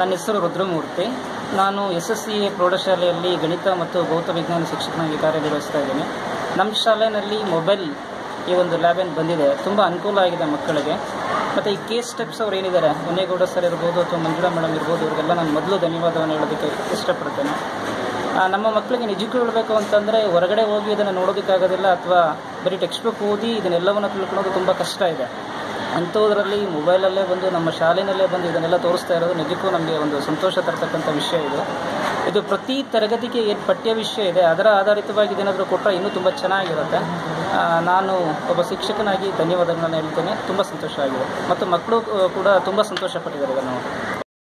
ನನ್ನ ಹೆಸರು ರುದ್ರಮೂರ್ತಿ. ನಾನು ಎಸ್ ಎಸ್ ಸಿ ಎ ಪ್ರೌಢಶಾಲೆಯಲ್ಲಿ ಗಣಿತ ಮತ್ತು ಭೌತ ವಿಜ್ಞಾನ ಶಿಕ್ಷಕನಾಗಿ ಕಾರ್ಯನಿರ್ವಹಿಸ್ತಾ ಇದ್ದೀನಿ. ನಮ್ಮ ಶಾಲೆಯಲ್ಲಿ ಮೊಬೈಲ್ ಈ ಒಂದು ಲ್ಯಾಬ್ ಏನು ಬಂದಿದೆ, ತುಂಬ ಅನುಕೂಲ ಆಗಿದೆ ಮಕ್ಕಳಿಗೆ. ಮತ್ತು ಈ ಕೆ ಸ್ಟೆಪ್ಸ್ ಅವ್ರು ಏನಿದ್ದಾರೆ ಮನೆಗೌಡ ಸರ್ ಇರ್ಬೋದು ಅಥವಾ ಮಂಜುಳಾ ಮೇಡಮ್ ಇರ್ಬೋದು, ಇವರಿಗೆಲ್ಲ ನಾನು ಮೊದಲು ಧನ್ಯವಾದವನ್ನು ಹೇಳೋದಕ್ಕೆ ಇಷ್ಟಪಡ್ತೇನೆ. ನಮ್ಮ ಮಕ್ಕಳಿಗೆ ನಿಜಕ್ಕೂ ಹೇಳಬೇಕು ಅಂತಂದರೆ, ಹೊರಗಡೆ ಹೋಗಿ ಇದನ್ನು ನೋಡೋದಕ್ಕಾಗೋದಿಲ್ಲ ಅಥವಾ ಬರೀ ಟೆಕ್ಸ್ಟ್ ಬುಕ್ ಓದಿ ಇದನ್ನೆಲ್ಲವನ್ನು ತಿಳ್ಕೊಳೋದು ತುಂಬ ಕಷ್ಟ ಇದೆ. ಅಂಥದ್ರಲ್ಲಿ ಮೊಬೈಲಲ್ಲೇ ಬಂದು, ನಮ್ಮ ಶಾಲೆಯಲ್ಲೇ ಬಂದು ಇದನ್ನೆಲ್ಲ ತೋರಿಸ್ತಾ ಇರೋದು ನಿಜಕ್ಕೂ ನಮಗೆ ಒಂದು ಸಂತೋಷ ತರ್ತಕ್ಕಂಥ ವಿಷಯ ಇದು. ಇದು ಪ್ರತಿ ತರಗತಿಗೆ ಏನು ಪಠ್ಯ ವಿಷಯ ಇದೆ, ಅದರ ಆಧಾರಿತವಾಗಿ ಇದೇನಾದರೂ ಕೊಟ್ಟರೆ ಇನ್ನೂ ತುಂಬ ಚೆನ್ನಾಗಿರುತ್ತೆ. ನಾನು ಒಬ್ಬ ಶಿಕ್ಷಕನಾಗಿ ಧನ್ಯವಾದಗಳನ್ನು ಹೇಳ್ತೇನೆ. ತುಂಬ ಸಂತೋಷ ಆಗಿದೆ. ಮತ್ತು ಮಕ್ಕಳು ಕೂಡ ತುಂಬ ಸಂತೋಷಪಟ್ಟಿದ್ದಾರೆ ಇದನ್ನು